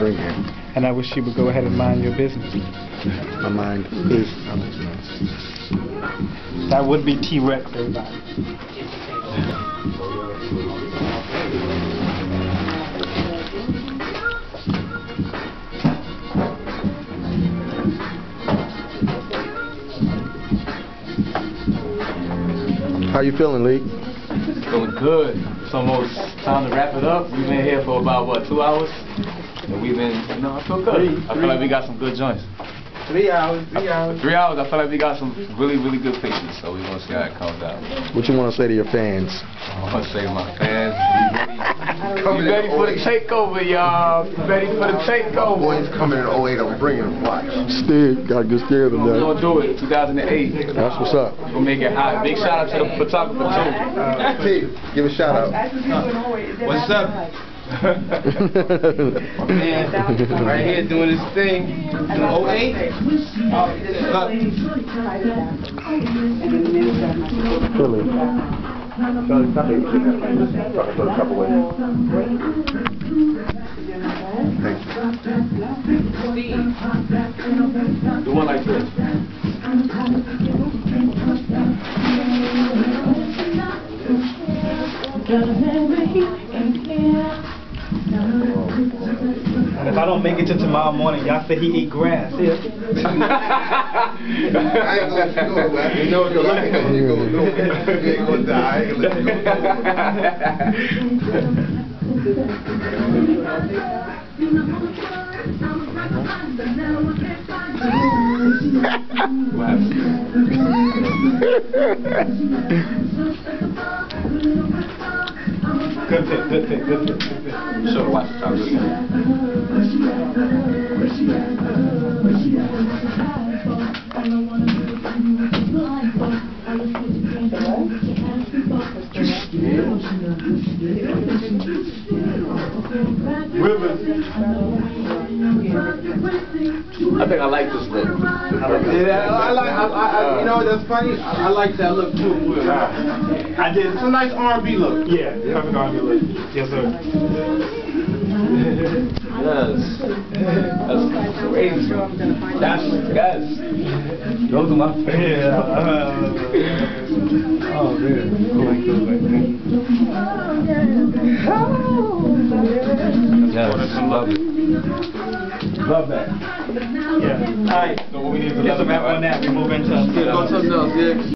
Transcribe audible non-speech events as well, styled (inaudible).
drinking. And I wish you would go ahead and mind your business. My mind is on business. That would be T-Rex, everybody. How you feeling, Lee? Feeling good. It's almost time to wrap it up. We've been here for about, what, two hours? And we've been, you know, I feel good. Three, I feel like we got some good joints. Three hours, three hours. Three hours, I feel like we got some really, really good pictures. So we're going to see how it comes out. What you want to say to your fans? I want to say to my fans, (laughs) be ready for the oh takeover, y'all. Be ready for the takeover. Boys coming in 08, I'm bringing them watch. Steve, gotta get scared of We're that. going to do it, 2008. That's what's up. We're going to make it hot. Big shout out to the photographer, too. T, give a shout out. What's up? Man, (laughs) right here doing this thing. Oh eight. Look, Really. Do one like this. And if I don't make it to tomorrow morning, y'all say he eat grass. Yeah. I ain't gonna you go, man. You know you're right. (laughs) You go, no, you ain't gonna die. I ain't gonna let you go. (laughs) (laughs) Good pick, good good pick, good pick. Show the watch the time. Do. I think I like this look. Yeah, I like. I, I, I, you know that's funny. I, I like that look too. I did. It's a nice R&B look. Yeah, perfect on your list. Yes, sir. Yes. That's crazy. That's, guys. Those are my favorites. Yeah. Uh, oh man. Cool, cool, man. Yes, love it. Love that. Yeah. All right. So what we need to Just a wrap on that. We move into. Go something else, yeah.